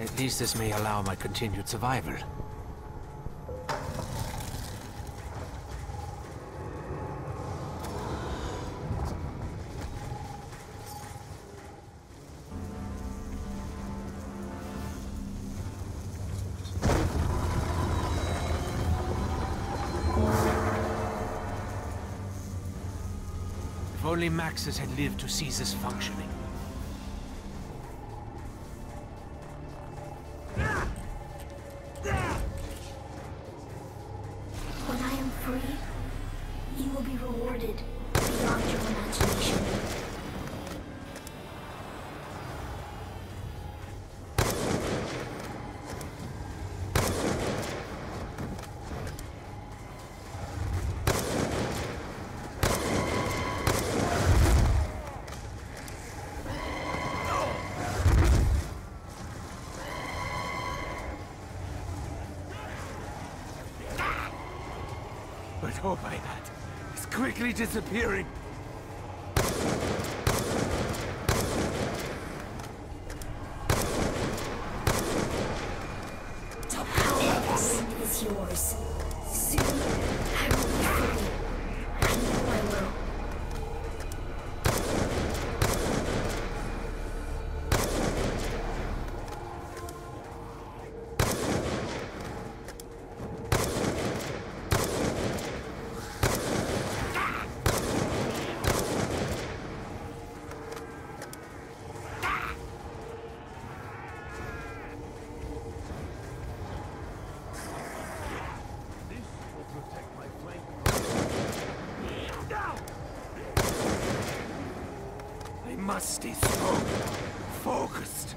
At least this may allow my continued survival. If only Maxis had lived to see this functioning. You will be rewarded beyond your imagination. But oh god, it's quickly disappearing. The power of is yours. Soon, I will I must stay strong, focused.